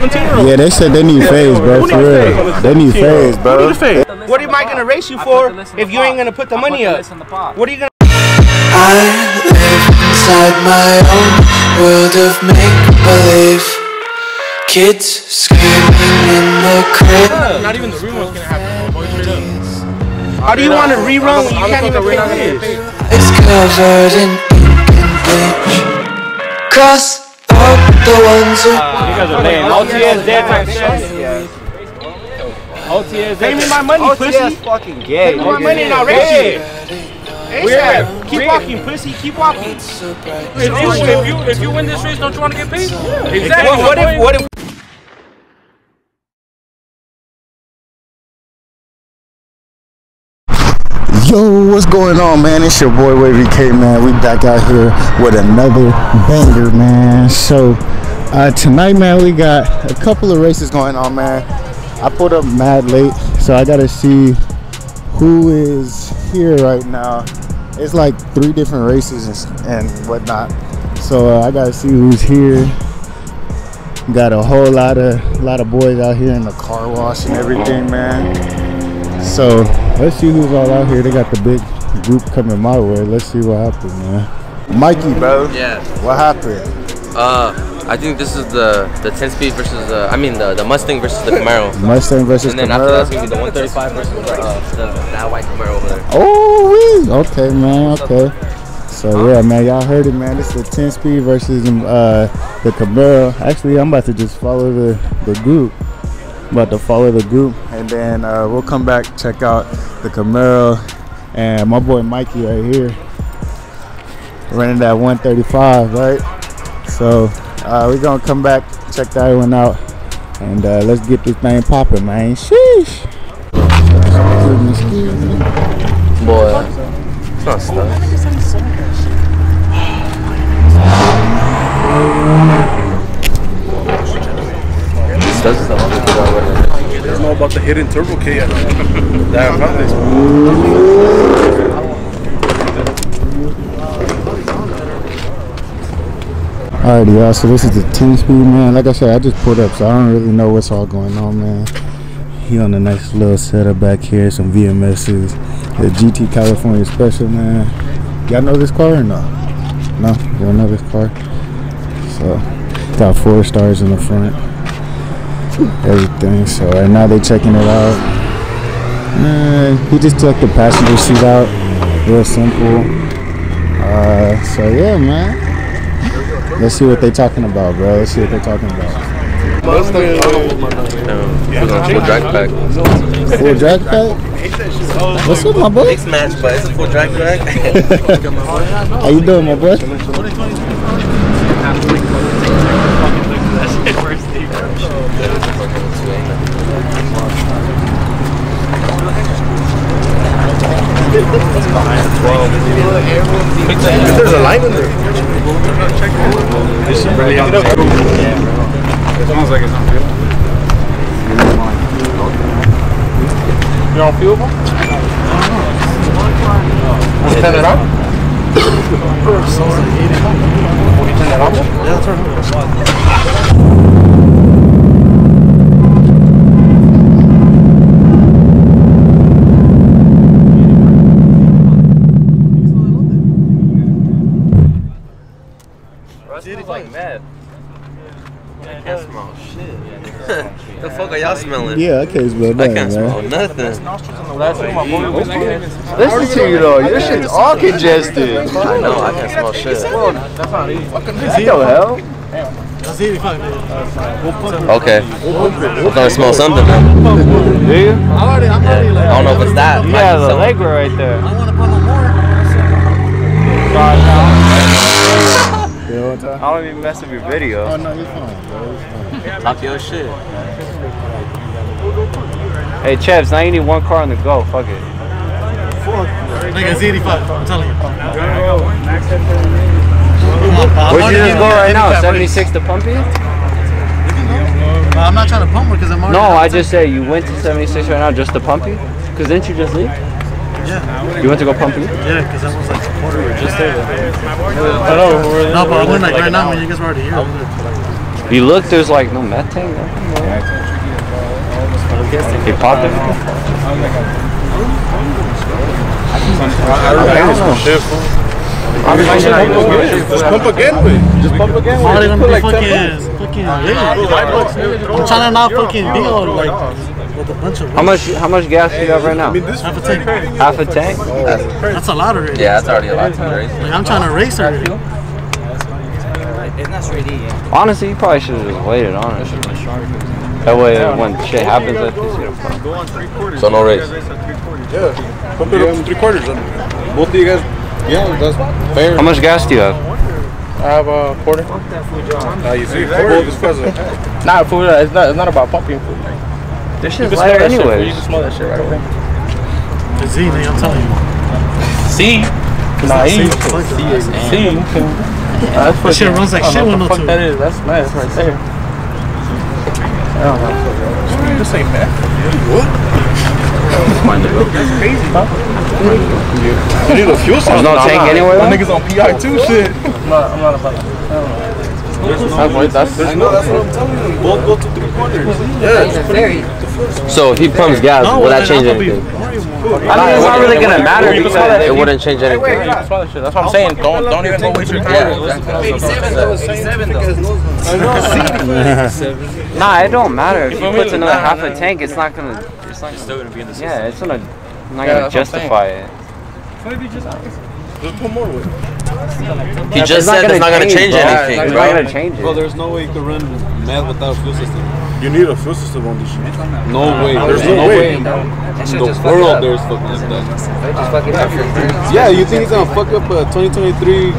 Yeah, they said they need phase, bro. For real, they need phase, bro. What am I gonna race you for if you ain't gonna put the money up? What are you gonna? I live inside my own world of make-believe Kids screaming in the crib Not even the remote's gonna happen. Boy. How do you want to rerun when you can't even pay this? It's covered in ink and bleach Cross out the ones who You guys are lame. OTS dead type shit. OTS Pay me my money, pussy. fucking gay. Pay me my money and I'll race you. ASAP. Keep walking, pussy. Keep walking. If you, if you if you win this race, don't you want to get paid? Yeah. Exactly. What, what if? What if? What's going on, man? It's your boy Wavy K, man. We back out here with another banger, man. So uh, tonight, man, we got a couple of races going on, man. I pulled up mad late, so I gotta see who is here right now. It's like three different races and, whatnot. So uh, I gotta see who's here. Got a whole lot of a lot of boys out here in the car wash and everything, man. So let's see who's all out here. They got the big group coming my way. Let's see what happens, man. Mikey, bro. Yeah. What happened? Uh, I think this is the the 10 speed versus uh, I mean the the Mustang versus the Camaro. Mustang versus Camaro. And then after that's gonna be the 135 versus uh, the that white Camaro over there. Oh, wee. okay, man. Okay. So yeah, man, y'all heard it, man. This is the 10 speed versus uh, the Camaro. Actually, I'm about to just follow the the group. I'm about to follow the group, and then uh, we'll come back check out the Camaro and my boy Mikey right here running that 135, right? So uh, we're gonna come back check that one out, and uh, let's get this thing popping, man. Sheesh. Boy, it's not stuff. Stuff is the only thing I guys know about the hidden turbo K at Damn Fountains. Alrighty, y'all. So this is the 10 speed, man. Like I said, I just pulled up, so I don't really know what's all going on, man. He on a nice little setup back here, some VMSs, the GT California Special, man. Y'all know this car or no? No, you don't know this car. So got four stars in the front, everything. So right now they checking it out. Man, he just took the passenger seat out, real simple. Uh, so yeah, man. Let's see what they talking about, bro. Let's see what they're talking about. Um, full full drag pack. Full drag pack? What's up, my boy? Mixed match, but it's a full drag pack. How you doing, my boy? There's a line in there. This should really help. It sounds like it's on fuel. You're on fuel? Let's turn it on. Will you turn it on? Yeah, turn it on. mad. I can't smell shit. The y'all smelling? Yeah, I can't smell I nothing, can't smell man. nothing. Listen to you though, your shit's all congested. I know, I can't smell shit. What the hell? Okay. We're gonna smell something then. Do you? I don't know if it's that. Yeah, the leg. Right there. You know what I'm talking I don't even mess up your video. Oh, no, you're fine, bro. You're fine. Talk your shit. Hey, Chevs, now you need one car on the go. Fuck it. Nigga, Z85, I'm telling you. Where'd you just go right now? 76 to Pumpy? Uh, I'm not trying to pump her because I'm already. No, I just say you went to 76 right now just to Pumpy? Because didn't you just leave? Yeah. You went to go Pumpy? Yeah, because I was like a quarter. Just there. I know. No, but I went like right now when you guys were already here. You look, there's like no methane. nothing, bro. He popped it. I remember some shit, fool. Just pump again, wait. Just pump again, How they wait. gonna be fucking, fucking lit? I'm trying to not fucking be all like with a bunch of How much? How much gas do you have right now? half a tank. Half a tank. That's a lot already. Yeah, that's already a lot to race. Like, I'm trying to race already. Honestly, you probably should have just waited on it. That way, when shit happens like this, you don't fuck. So no race. Yeah. Pump it up to three quarters. then. Both of you guys, yeah, that's fair. How much gas do you have? I have a quarter. Now ah, you see, four this present. Not food. It's not. It's not about pumping food. This You shit's can smell lighter that shit. fool. You can smell that shit right away. The Z, nigga, I'm telling you. See? Nah, C. See? That's That shit runs like I shit don't know with what no the fuck tube. that is. That's mess right there. I don't know. This ain't meth. You need a fuel There's system. no tank anywhere. That though? niggas on PI too, shit. I'm not, I'm not about that. I don't know. That's, that's, I know, that's what I'm telling you. Both go to three quarters. Yeah. So if he pumps gas, No, will that change anything? I mean, it's not really gonna matter You can smell because that. It wouldn't change anything. you can smell that shit. That's what I'm saying. Don't, don't even go waste your time. nah, it don't matter if he puts another half a tank. It's not gonna. It's not still gonna be in the system. Yeah, it's gonna. Not gonna that's what I'm justify it. Just put more with. He just said it's not gonna change bro. anything, It's not gonna change it. there's no way you can run meth without a fuel system. You need a fuel system on this shit. No way. There's no way. In the world, there's fucking like that. Yeah, you think he's gonna fuck up a 2023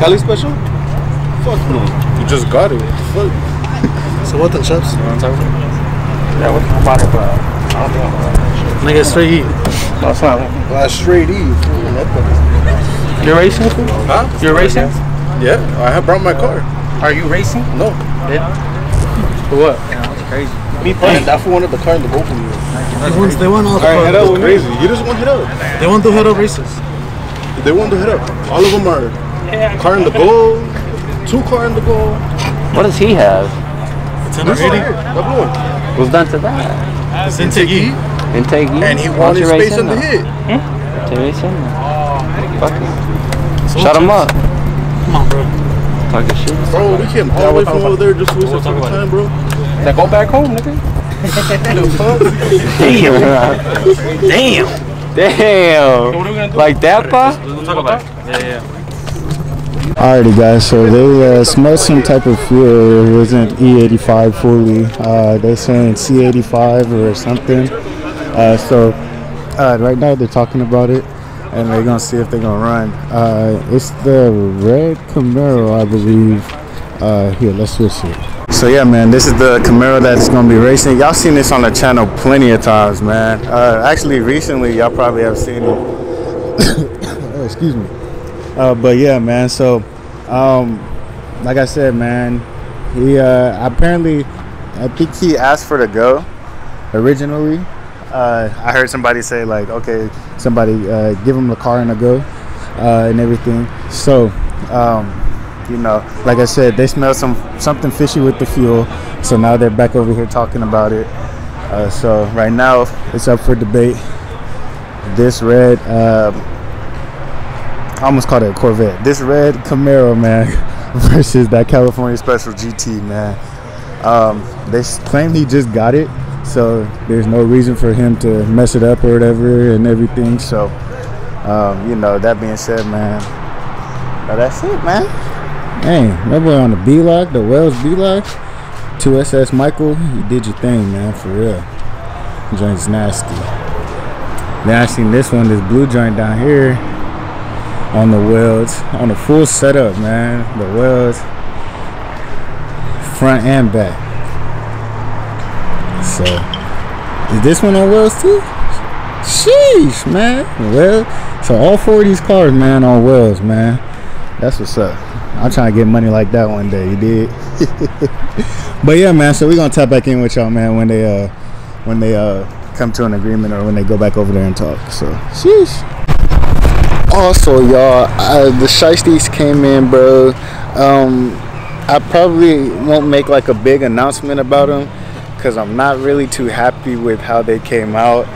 Cali special? Fuck no. You just got it. What the fuck? So what the chips? Yeah, what's the bottle? Nigga, straight heat. No, it's not. Well, straight E. You're racing? Huh? You're racing? Yeah, I have brought my car. Are you racing? No. For what? Me personally. That fool wanted the car in the both of you. They want, they want all the Alright, head up cars. with crazy. You just want head up. They want the head up races. They want the head up. All of them are car in the goal, two car in the goal. What does he have? It's in the right rating. here, that blue one. Who's done to that? It's intake heat. take you? And he Why don't wanted you race space him in the hit. To race him now. Fuck him. So Shut him up. Come on, bro. Talking shit. Bro, we came all the way from over there just to waste our fucking time, bro. Now go back home, nigga. Damn. Damn. What are we gonna do? Like that, pa? We'll talk about it. Yeah, yeah. Alrighty, guys. So they uh, smelled some type of fuel. It wasn't E85 fully. Uh, they're saying C85 or something. Uh, so uh, right now they're talking about it, and they're gonna see if they're gonna run. Uh, it's the red Camaro, I believe. Uh, here, let's switch it. So yeah, man, this is the Camaro that's gonna be racing. Y'all seen this on the channel plenty of times, man. Uh, actually, recently y'all probably have seen it. oh, excuse me. Uh, but yeah, man. So, um, like I said, man, he uh, apparently, I think he asked for the go originally. Uh, I heard somebody say like, okay, somebody uh, give him the car and a go uh, and everything. So, um, you know, like I said, they smell some something fishy with the fuel. So now they're back over here talking about it. Uh, so right now it's up for debate. This red. Uh, I almost called it a Corvette. This red Camaro, man, versus that California Special GT, man. Um, they claim he just got it, so there's no reason for him to mess it up or whatever and everything. So, um, you know, that being said, man, that's it, man. Hey, boy on the B lock, the Wells B lock, 2SS Michael, you did your thing, man, for real. Joint's nasty. Then I seen this one, this blue joint down here on the wheels, on the full setup, man. The wheels, front and back. So, is this one on wheels too? Sheesh, man. Well, so all four of these cars, man, on wheels, man. That's what's up. I'm trying to get money like that one day. You did. but yeah, man. So we're gonna tap back in with y'all, man, when they uh when they uh come to an agreement or when they go back over there and talk. So, sheesh also y'all uh, the shiesties came in bro um I probably won't make like a big announcement about them because I'm not really too happy with how they came out.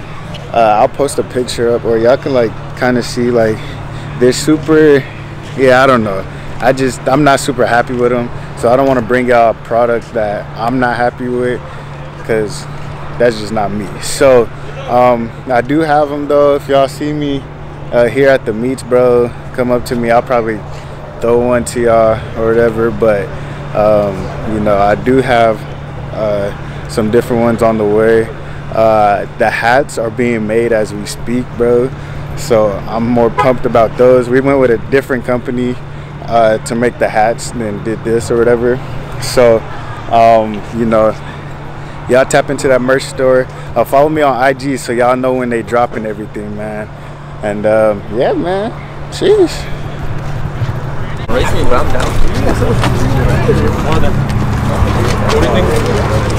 Uh, I'll post a picture up, or y'all can like kind of see like they're super. Yeah, I don't know. I just I'm not super happy with them, so I don't want to bring y'all a product that I'm not happy with because that's just not me. So um, I do have them though. If y'all see me uh, here at the meets, bro, come up to me. I'll probably throw one to y'all or whatever. But um, you know, I do have uh, some different ones on the way. Uh, the hats are being made as we speak, bro. So I'm more pumped about those. We went with a different company uh, to make the hats than did this or whatever. So um, you know, y'all tap into that merch store. Uh, follow me on IG so y'all know when they dropping everything, man. And um, yeah, man. Sheesh. Race me, but I'm down.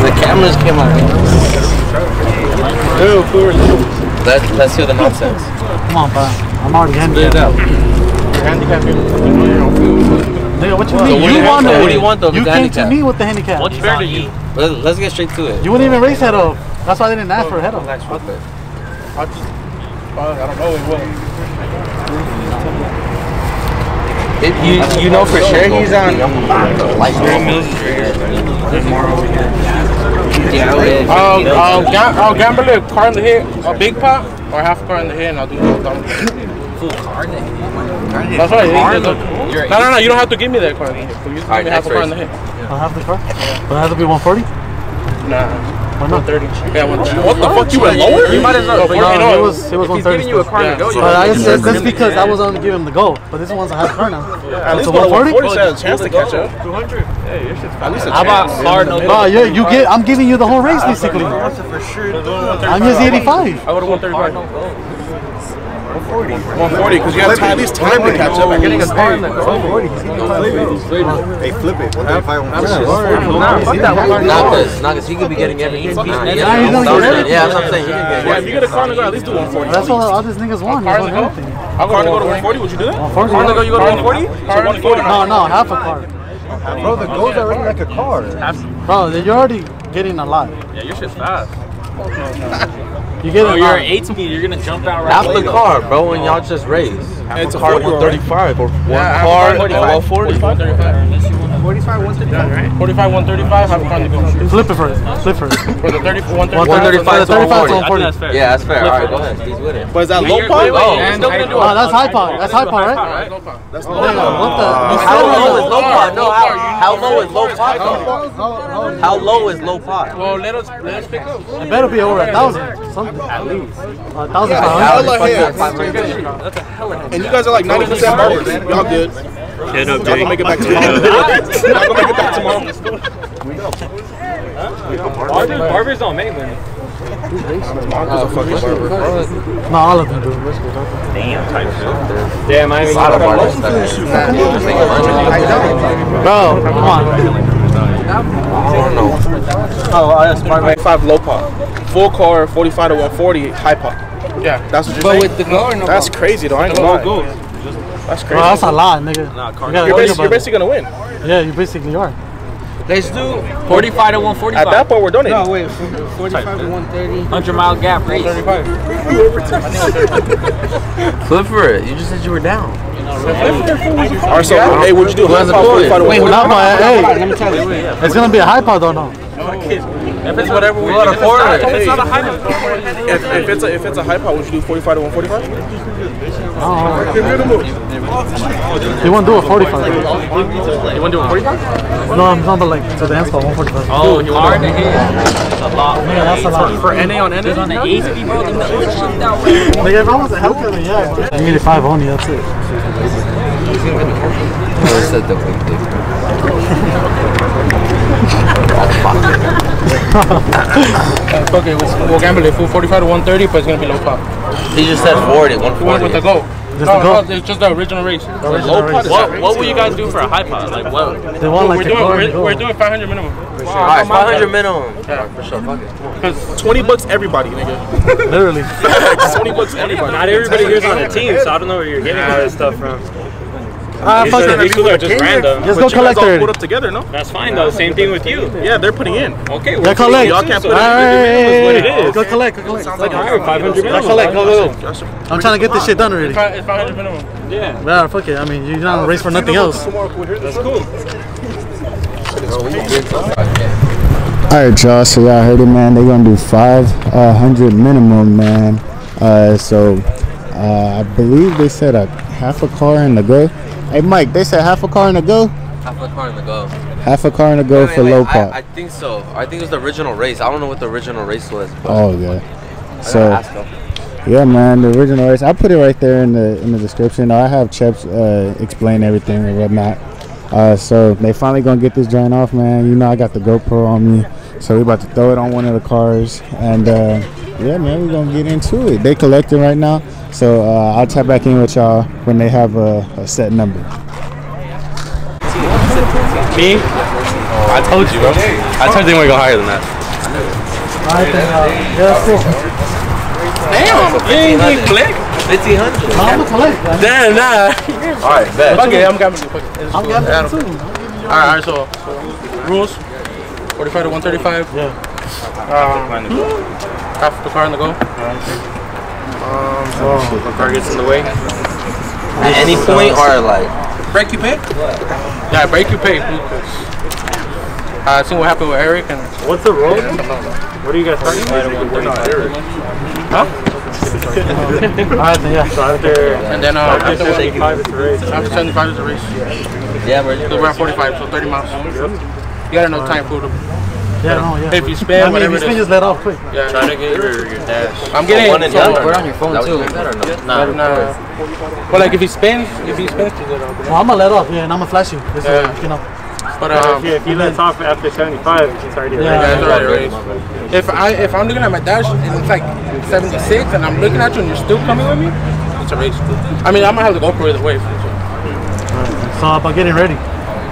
The cameras came out. on. Let, let's hear the nonsense. Come on, bro. I'm already handicapped. Nigga, what you So mean? what do you you want though? it. What do you want though if You it's came to handicap? me with the handicap. What's fair to you? Let, let's get straight to it. You wouldn't even race head up. That's why they didn't ask oh, for a head up. I just, I don't know. It will. It, you, you know for sure he's on. Like Yeah, I'll, I'll, ga- I'll gamble a car in the head, a big pot, or half a car in the head, and I'll do the double. That's right. it- it's a- No, no, no. You don't have to give me that car in the head. You just give Alright, me half a car in the race. head. I'll have the car. But it has to be 140? Nah. Why not? 130. Yeah, one, what the fuck? You went lower? You might as well- No, No, no, it was, it was 130. He's giving you a car to go. But I said that's because I was only giving him the go. But this one's a half car now. At least So one 140? 140 has a chance to catch up. How about Cardinal? No, you, you get. I'm giving you the whole race basically. I'm just 85. I would have 135. 140 140, because you have time, at least time to catch up. I'm getting a car in the Hey, flip it. 135, Not this, not this. He could be getting everything. Nah, Nah, yeah, he's not getting I'm saying. Yeah, that's what I'm saying. He can get Yeah, if you get a car to go, at least do 140. That's what all these niggas want. You Car want to go? everything. I'll car to go to 140. Would you do that? 140. Car to go, you go to 140? No, no, half a car. Bro, the goal's already like a car. Bro, you're already getting a lot. Yeah, your shit's fast. You get Oh, a you're lot. an 8 speed. You're gonna jump out right Half the car, bro, when y'all just race. Half It's a a car 40 135 or one Yeah, car half a at car 140. 135. 45, 135, right? 45, 135, half a car to go. Flip it first. Flip first. For the 30, 135 135 to to 140. 140. Yeah, that's fair. All right, go ahead. He's with it. But is that low Wait, part? wait, wait, And still gonna do Oh, that's high pot. That's high pot, right? That's Nigga, what How low it. is low pot? No, how, how low is low pot? How low is low pot? Well, let us, let us pick up. It better be over a thousand. Something. At least. A thousand five Hella hundred. heads. And you guys are like 90% barbers. Y'all good. Head up, Y'all Jay. gonna make it back tomorrow. Y'all gonna make it back tomorrow. Barbers, barbers don't make money. No, all of them do. Damn, I A mean, lot of barbers that are just making money. Bro, come on. I don't know. Oh, uh, Smart 95 low pop. Full car, 45 to 140 high pop. Yeah, that's what you're But saying. with the go or no? That's crazy though. I ain't gonna lie. That's Bro, crazy. that's a lot, nigga. you you're, think basically, you're basically gonna win. Yeah, you basically are. Let's do 45 to 145. At that point, we're donating. wait, 45 to 130. 100 mile gap race. 35. Flip for it. You just said you were down. Alright, so hey, what'd you do? Who has a High pop, bullet? 45 to Wait, 140. not my, hey. It's gonna be a high pot though, no? Oh. If it's whatever we What a quarter. If it's not a high if, if it's a if it's a high pot, would you do 45 to 145? You won't do a 45. You want to do a 45? No, I'm talking about like to the dance spot, 145. Oh, you hard to hit. A lot. Yeah, that's a lot. For NA on NA? On the 8 speed, bro, the middle is shit that way. Nigga, if I was a Hellcat, then yeah. Give me the five only, that's it. I said the quick thing. Okay, we'll, we'll gamble it. Full 45 to 130, but it's gonna be low pop. He just said 40, We went 140. with the go. Just No, to no, it's just the original race. original race. What, what will you guys do for a high pot? Like what? They want like we're, doing, we're, we're doing 500 minimum. Alright, 500 minimum. Yeah, For sure, fuck it. Because 20 bucks everybody, nigga. Literally. 20 bucks everybody. Not everybody here's on the team, so I don't know where you're getting all this stuff from. Ah, These fuck are, it. these are just random. Just But go you collect guys all already. put up together, no? That's fine though. Same thing with you. Yeah, they're putting in. Okay, Yeah, well, collect. Y'all can't put All it right. what it is. Go collect, go collect. Like, all right, 500 Go minimum. collect, go, go, go. I'm trying to get this shit done already. it's 500 minimum. Yeah, Yeah, fuck it. I mean, you're not gonna race for nothing else. that's cool. All right, y'all. So y'all heard it, man. They're gonna do 500 minimum, man. Uh, so uh, I believe they said a half a car in the go. Hey, Mike, they said half a car in the go. Half a car in the go. Half a car in the go Wait, for wait, low wait. I, I think so. I think it was the original race. I don't know what the original race was. But oh yeah. So yeah, man. The original race. I put it right there in the in the description. I have Cheps uh, explain everything and whatnot. Uh, so they finally gonna get this joint off, man. You know I got the GoPro on me, so we about to throw it on one of the cars, and uh, yeah, man, we gonna get into it. They collecting right now, so uh, I'll tap back in with y'all when they have a, a set number. Me? I told you, bro. I told you we go higher than that. Alright, then, uh, yeah, cool. Damn, you ain't even click. 1500. I'm gonna collect. Damn, nah. Alright, bet. Fuck it, I'm gambling. Fuck it. I'm getting it too. Alright, alright, so, so rules 45 to 135. Yeah. Um, half the car in the go. Um, so the car gets in the way. At any point or like. Break you pay? Yeah, break you pay. Because I seen what happened with Eric and. What's the road? What are you guys talking about? Alright, then, yeah. So after, And then uh, after, after 75, it's a race. after 75 is a race. Yeah, bro. Because we're at 45, so 30 miles. You got enough time for it. Yeah, no, yeah. If you spin, I mean, whatever if you spin, just let off quick. Yeah. Try to get your, your dash. I'm getting One and so, done. we're on your phone too. That or no? Nah, nah. But like if he spins, if he spins, to get Well, I'm gonna let off, yeah, and I'm gonna flash you. Just so, Yeah. you know. But If um, you, if you let off after 75, it's already a Yeah. race. yeah, it's already a. If I if I'm looking at my dash and it's like 76 and I'm looking at you and you're still coming with me, it's a race. I mean, I'm gonna have to go for either way. So. So if I'm getting ready,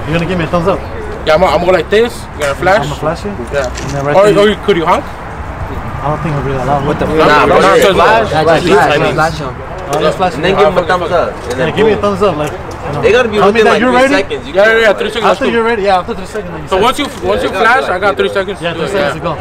you're gonna give me a thumbs up. Yeah, I'm, gonna- I'm gonna go like this. You're gonna flash. I'm gonna flash you. Yeah. Right Or, there, or you- you- could you honk? I don't think it'll be that. What the? Nah, bro. Nah, just Flash. Flash. Flash, Flash. flash him. Oh, let's flash And then give him a thumbs up. And Yeah, then give me a thumbs up, like. They gotta be Tell me within like you're three ready. seconds. You Yeah, can't- yeah, yeah. Three seconds. After you're ready, yeah, after three seconds. So once you once you flash, I got three seconds. Yeah, three seconds to go.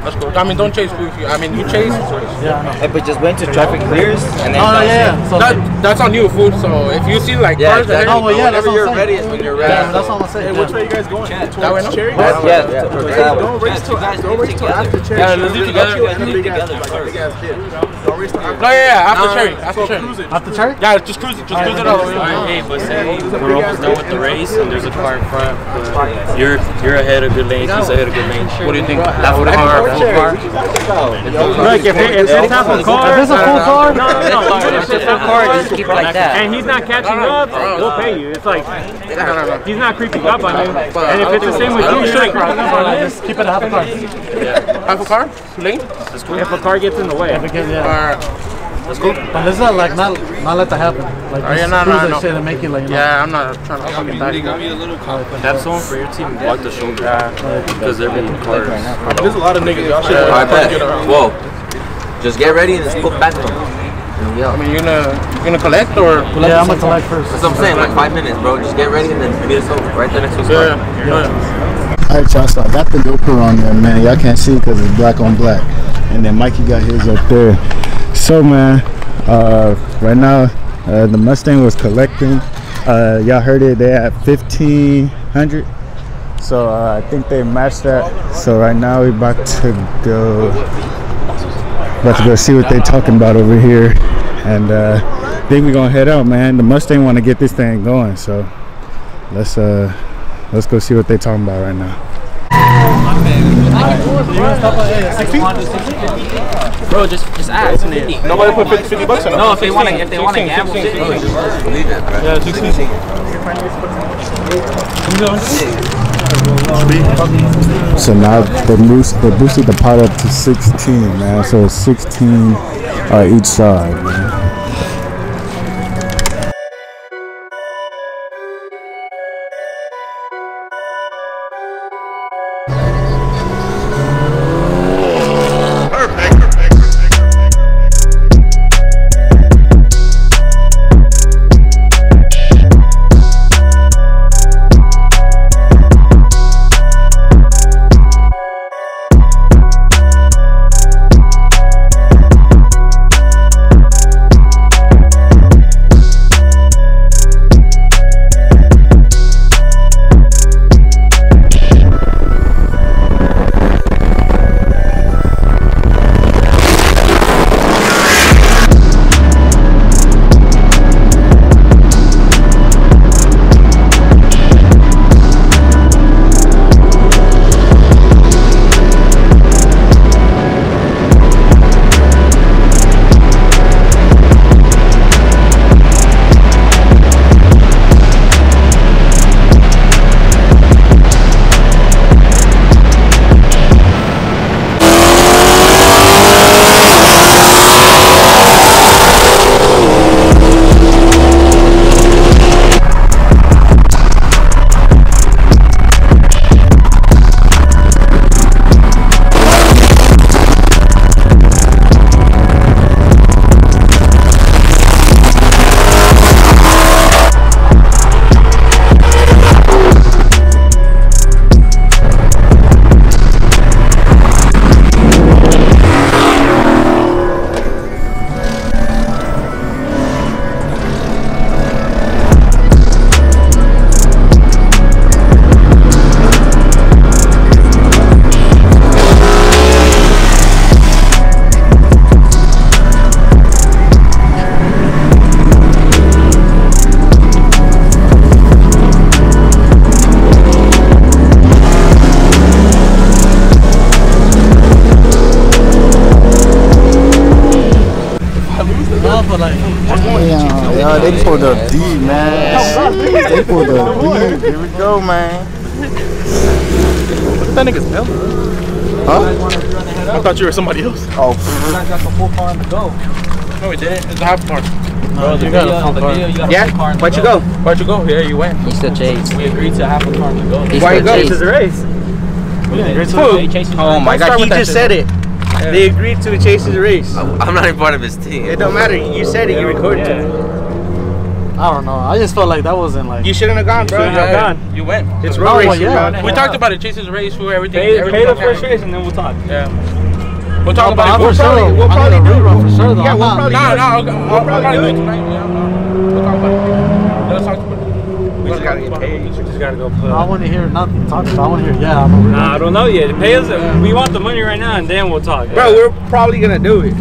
Yeah, I That's cool. I mean, don't chase. If you, I mean, you chase. it's yeah, I know. Hey, but just wait till traffic clears and then. Oh, no, yeah, yeah. So, That, that's on you, food. So if you see like Yeah, cars that exactly. Oh, well, yeah, that's Whenever what I'm you're saying. ready is when you're ready. yeah, that's all I'm gonna say. Hey, which way you guys going? That way, no? Cherry? Yeah, Yeah, towards. Don't race till don't race till after Cherry. Yeah, let's do together. Like a big ass, like a big ass kid. Don't race till after. No, yeah, yeah. After No, cherry, no, after cherry. After cherry? Yeah, just cruise it. Just cruise it all the way. Hey, but say we're almost done with the race and there's a car in front. but You're you're ahead of good lanes. He's ahead of good lane. What do you think? Half a car, full car. Look, if, it, if it's half a car, If it's a full car, no, uh, no, no. If it's half a car, Just keep it like that. and he's not catching up, we'll pay you. It's like he's not creeping up on you. And if it's the same with you, you're not creeping up on him. just keep it a half a car. Half a car? Lane? If a car gets in the way. Because, yeah. Or, But let's not like not not let that happen. Like Oh, yeah, just no, cruise no, no. shit and make it like you know. yeah, I'm not trying to fucking die. Have someone for your team walk the shoulder because they're being cars. There's a lot of niggas. Y'all should. I bet. Whoa. Just get ready and just go back to him. I mean, you're gonna, you're gonna collect or? Yeah, I'm gonna collect first. That's what I'm saying. Like five minutes, bro. Just get ready and then meet us over right there next to the Yeah, start. yeah. All right, y'all. So I got the GoPro on there, man. Y'all can't see because it's black on black. And then Mikey got his up there. So, man, uh, right now, uh, the Mustang was collecting. Uh, y'all heard it. They at 1500 So uh, I think they matched that. So right now we about to go, about to go see what they're talking about over here. And uh, I think we gonna head out, man. The Mustang want to get this thing going. So let's uh, let's go see what they're talking about right now. You wanna stop at hey, 60? Bro, just just ask. Nobody put 50, 50 bucks in it. No, if they want to, if they want to gamble, shit. Believe it, bro. Yeah, 16. So now they boost they boosted the pot up to 16, man. So it's 16 uh, each side, man. Thought you were somebody else. Oh, I got the full car on the go. No, we didn't. It's a half car. No, you got a full car. Yeah? Why'd you go? Why'd you go? Yeah, you went. He's the Chase. We agreed to half a car to go. He's Why you the go? Chase. This is a race. Oh my Don't start god, he just shit. said it. They agreed to Chase's race. I'm not even part of his team. It don't matter. You said it. You recorded it. I don't know. I just felt like that wasn't like. You shouldn't have gone, bro. Shouldn't have gone. You went. It's No, road well, racing, yeah. bro. We talked about it. Chase's race, who everything. Pay, everything pay the first race and then we'll talk. Yeah. We'll talk But about it. for sure. probably- we'll probably gonna do it. for sure though. Yeah, I'm we'll probably No, do it. no, I'll, I'll, We'll probably do do it it. tonight. Yeah. We'll talk about it. Let's talk about it. We just gotta get paid. We just gotta go put. I want to hear nothing. Talk about. I want to hear. Yeah, I'm Nah, I don't know yet. Pay us. We want the money right now, and then we'll talk. Bro, we're probably gonna do it.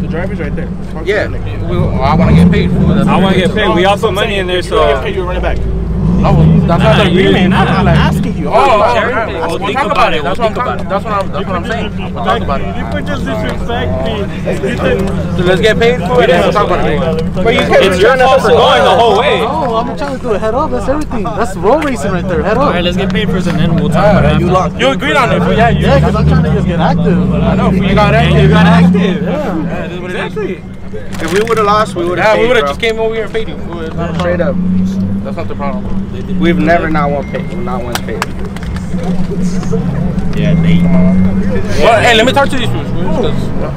The driver's right there. Talk Yeah. that nigga. We, I want to get paid for it. I want to get paid. We all put money in there, so. you run it back. No, that's not the you- I'm I'm asking you. Oh, oh, We'll oh, think we'll about talk it. about it. We'll That's what I'm think about talking. That's what I'm. That's what I'm saying. We'll talk about it. People just disrespect me. So let's get paid for it we'll talk about it. But you can't It's your fault for going the whole way. No, I'm trying to do it head up. That's everything. That's road racing right there. Head up. Alright, let's get paid first, and then we'll talk about it. You lost. You agreed on it. Yeah, you. Yeah, because I'm trying to just get active. I know. You got active. you got active. Yeah, this is what it is. Exactly. If we would have lost, we would have Yeah, paid, we would have just came over here and paid you. We would've- not a Straight up. That's not the problem. We've never not one paid. Not once paid. Well, hey, let me talk to these fools.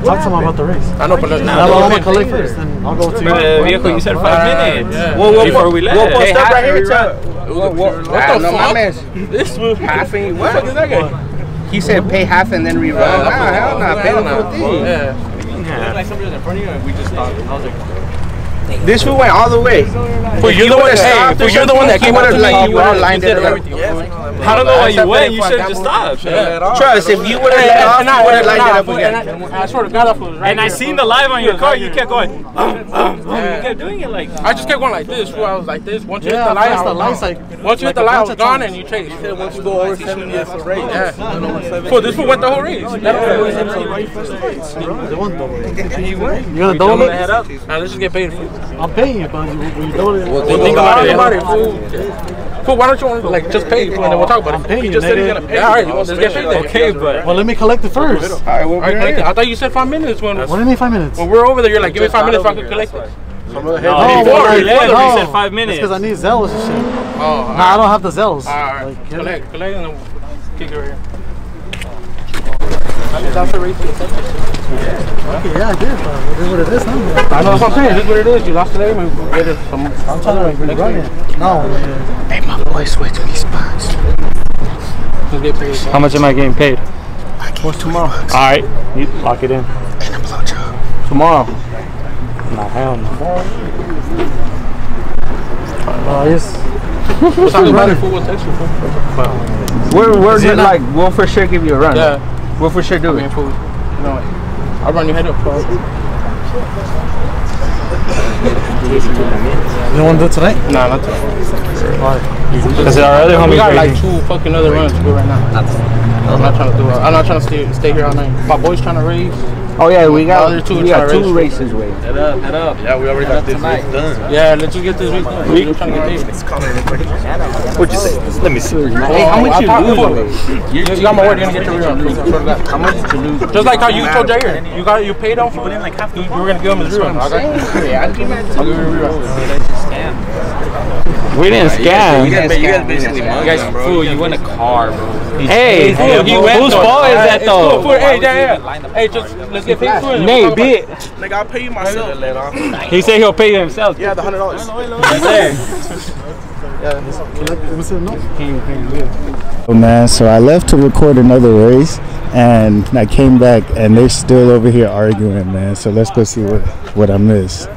Talk to them about the race. I know, but let's Nah, I'm gonna collect first, then I'll go to Bro, uh, you. viejo, you said five minutes Yeah. Well, we'll before we left. We'll post Hey, up right here. rerun. What, what, What what the no, my fuck? man's This fool. half and What the fuck is that guy? He said pay half and then rerun. Nah, hell nah. Pay the full thing. Yeah. Like somebody was in front of you, and we just thought. I was like, This fool went all the way. Well, you're the one that stopped well, you're the one that came out to would've, like like, you lined up. Everything. I don't know why you went. You should have just stopped. Trust, if you would have let off, you would have lined it up again. I swear to God, that fool was right And I seen bro. the live on your car. You kept going. Um, um, um. You kept doing it like. I just kept going like this. Fool. I was like this. Once you Yeah, hit the light, the was like- Once you hit the light, I bunch was gone, and you chased. Once you go over seven minutes of race, yeah. Fool, this fool went the whole race. They want double it. You went. You gonna double it? Now let's just get paid for it. I'm paying you, but you, when you double it. Well, think about it. About it, fool. Fool, why don't you want to like just pay for and then we'll talk about it? I'm paying He you, just said he's nigga. gonna pay. Yeah, all right, let's get paid then. Okay, but Well, let me collect it first. All right, we'll All be right, right collect it. I thought you said five minutes when What do you mean five minutes? when we're over there. You're like, give me five minutes so I can collect it. no, Oh, before well, we like, left, no. he said five minutes. Because I need Zelles and shit. Oh, Nah, I don't have the Zelles. All right, Like, collect, collect, and then we'll kick it right here. That's the race. Okay, yeah, I did, but it is what it is now. I know that's what I'm saying. This is what it is. You lost today, man. We'll get it some. I'm trying to run it. No, man. hey, my boy switched me spots. Get paid. How much am I getting paid? What's tomorrow? All right, you lock it in. And a blowjob. Tomorrow. Nah, hell no. Uh, yes. We'll talk about it. Fool, we'll text you. fool. We're, we're Is it good, not- like, we'll for sure give you a run. Yeah. We'll for sure do I mean, it. fool. You know, I'll run your head up. Bro. You don't want to do it tonight? Nah, not today. Because our other We homie got like like two fucking other runs to do right now. I'm not trying to do it. I'm not trying to stay stay here all night. My boy's trying to race. Oh yeah, we The got other two we got two race. races wait. Head up, head up. Yeah, we already got this race done. Yeah, let's just get this race done. We're trying to get paid. What'd you say? Let me see. Hey, oh, how much you lose? You, you got my word. You're gonna get your rerun. Swear to God. How much did you lose? Just like how you told Jair. You got you paid him for it. Like half. You, you were gonna give him his rerun. I got you. Yeah, I'll give you I'll give you a rerun. We didn't scam. You guys, you guys basically money, you guys, bro. Fool, you win a car, bro. Hey, Fool, he went whose though. fault is that It's cool, though? fool. Hey, yeah, yeah. Hey, just let's get paid for it. Nate, bit. Like, I'll pay you myself. He said he'll pay himself. Yeah, the hundred dollars. Oh man, so I left to record another race and I came back and they're still over here arguing, man. So let's go see what, what I missed.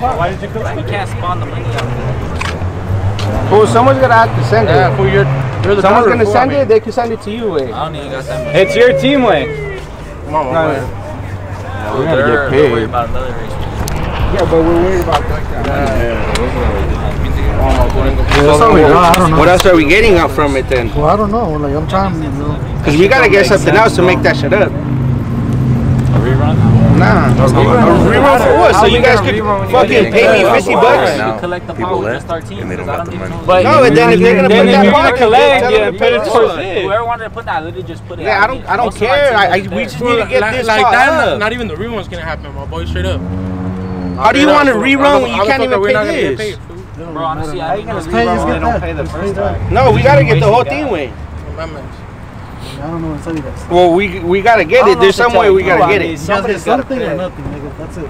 Why did you collect? We can't spawn the money out. Well, someone's gonna have to send Yeah, it. fool. You're you're the Someone's gonna send it. They can send it to you. Wait. I don't need you guys send me. It's your team way. Come on, man. We're gotta get They're paid. worried about another race. Yeah, but we're worried about oh, I don't know. What else are we getting out from it then? Well, I don't know. Like, I'm trying, you know. Because we gotta get something else to make that shit up. A rerun? Nah. Rerun for what? So you guys could fucking pay me 50 bucks? Now, collect the people power with left, just and they don't got the money. But No, and then if they're gonna put if that you're gonna pocket, collect, tell yeah, put it put it towards towards it. Whoever wanted to put that, literally just put it. Yeah. I don't, I don't Most of my care. I, I, we just need to get this like that, not even the rerun's gonna happen, my boy. Straight up. How do you want to rerun when you can't even we not gonna pay this? Bro, honestly, I didn't know Just pay, just Rerun get don't pay the first time. No, we gotta get the whole thing way. My man. I don't know what to tell you guys. Well, we we gotta get it. There's some way we gotta get it. You something or nothing, nigga. That's it.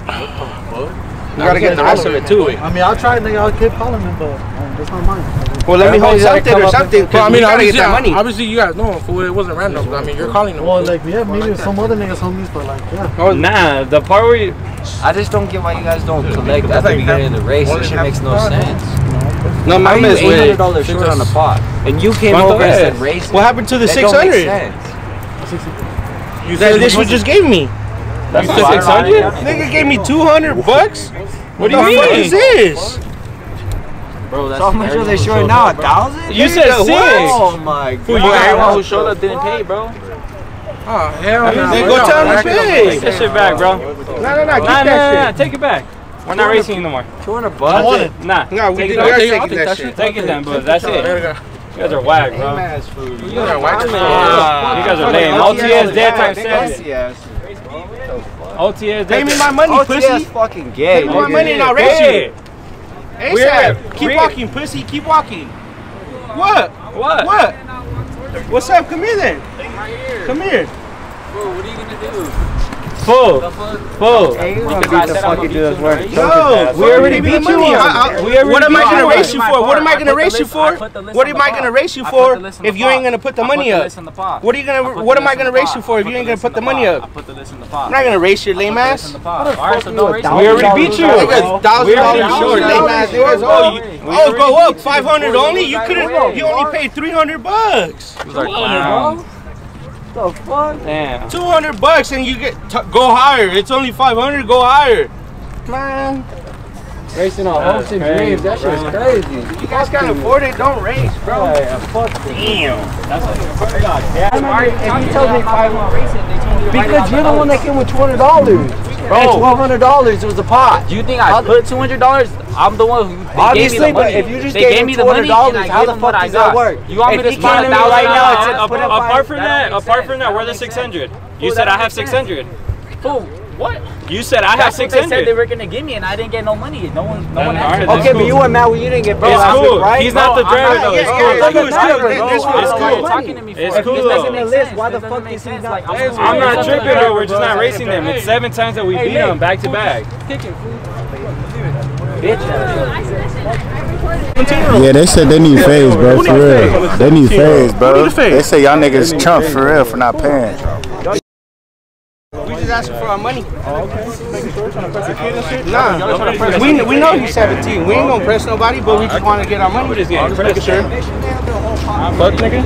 We gotta get the rest of it too. I mean, I'll try, nigga. I'll keep calling him, but um, that's not mine. Well, let me hold Everybody's gotta something or something. Well, I mean, gotta obviously, get that money. obviously, you guys know, fool. It wasn't random. I mean, you're calling them. Well, like, yeah, maybe some other niggas homies, but like, yeah. Oh, Nah, the part where you, I just don't get why you guys don't collect at the beginning of the race. This shit makes no sense. No, How my are you man's eight with. hundred dollars short on the pot, and you came over and said race. What happened to the That six don't make hundred? sense. That this one just gave me. that's You the said 600? Nigga gave me two hundred bucks. What do you mean? is this? Bro, that's So how much are they short now? A thousand? You said six. Oh my Fool, you god. got Everyone who showed up didn't pay, bro. Oh hell no. Then go tell them to pay. Take that shit back, bro. No, no, no, keep Nah, nah, nah, that nah, shit. take it back. We're not racing no more. Two hundred I bucks. want it. Nah, No, we did. it We are taking that shit. Take it then, but that's it. There we go. You guys are whack, bro. You guys are whack as fuck. You guys are lame. OTS dead times seven. OTS. OTS Pay me my money, OTS pussy. fucking gay. Pay me my money and I'll race you. ASAP. Keep walking, pussy. Keep walking. What? What? What? What's up? Come here then. Come here. Full. Full. Hey, you gonna beat the fucking dude that's wearing Yo, We already beat you. I- I- We already What am I gonna race you for? What am I I gonna race you for? put the list What am I gonna race you for the list on if you ain't gonna put the money up? list on the pot. What are you gonna? What am I gonna race you for if you ain't gonna put the money up? I put the list in the pot. I'm not gonna race your lame put the list ass. in the pot. Alright, so don't race We already oh, beat you. Thousand We dollars already short, lame ass. Oh, you, oh, go up five hundred only. You couldn't. You only paid three hundred bucks. The fuck? Damn. Two hundred bucks and you get t- go higher. It's only five hundred. Go higher. Man, Racing on That's hopes and crazy, dreams. That shit is bro. crazy. you guys can't afford it. Don't race, bro. Fuck, damn. Yeah. If you told me five because you're the one that came with two hundred dollars. Bro, twelve hundred dollars It was the pot. Do you think I put two hundred dollars? I'm the one who Obviously, gave me the but money. if you just they gave gave me the money $200, how the them what fuck I does that got. work? You want If me he to spend came a thousand right now and dollars? said, Uh, apart five- from that that, don't make apart sense. from that, That we're the 600. You said I have 600. Fool, what? You said I have That's what they said they were gonna give me, and I didn't get no money. No one, no one Alright, answered. that's Okay, but you were mad when you didn't get paid It's last cool. right? He's not the Bro, I'm driver not- though. yeah, It's yeah, cool. yeah, It doesn't It's matter, cool. It's cool. It's cool. you talking to me for? It's cool, this though. doesn't make On the list, sense, why this the doesn't fuck make is he sense. not- Like, I'm It's sorry, I'm not something tripping like though. that. We're just not racing them. It's seven times that we beat them back to back. Yeah, they said they need phase, bro. For real, they need phase, bro. They say y'all niggas chump for real for not paying. We just asking for our money. Oh, nah, we, we know he's 17. We ain't gonna press nobody, but we just want to get our money. We're just getting pressed. Fuck nigga.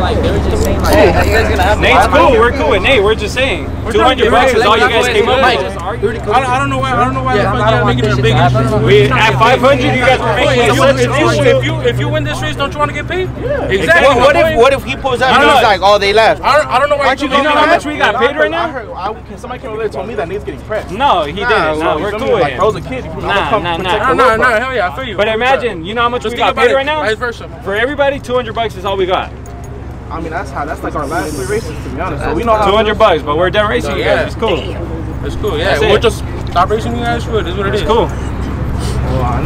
Like, they were just saying, like, hey, you guys gonna have Nate's cool. We're cool with Nate. We're just saying. 200 bucks is all you guys came up with. I don't, I don't know why. I don't know why Yeah, the I fuck don't you're making it a this big issue. We at 500, you guys were making If it you, such if, an you, issue. if you if you win this race, don't you want to get paid? Yeah, exactly. What, what if what if he pulls up and he's like, oh, they left? I don't, I don't know why Aren't you you You know how much we got paid right I now? heard. I, somebody came over there and told me that nigga's getting pressed. No, he didn't. No, we're cool Like, I was a kid. I'm Nah, gonna nah, nah. the No, no, world, no, bro. hell yeah, I feel you. But imagine, you know how much we got paid right now? Vice versa. For everybody, 200 bucks is all we got. I mean, that's how. That's like our last three races, to be honest. So we know how. 200 bucks, but we're done racing you guys. It's cool. It's cool. Yeah, we'll just stop racing you guys. Good. This is what it is. It's cool.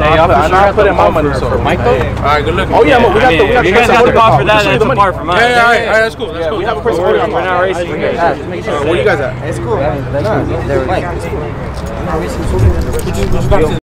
I know. I put, I know I put in my money. So All right, good looking. Oh yeah, but we got mean, the. We got you the guys have to order call call. for that, show that's the a part from us. Yeah, yeah, all right, all right, that's cool. That's cool. we have a person cool. order We're not racing you guys. Uh, Where you guys at? It's cool. Where you guys?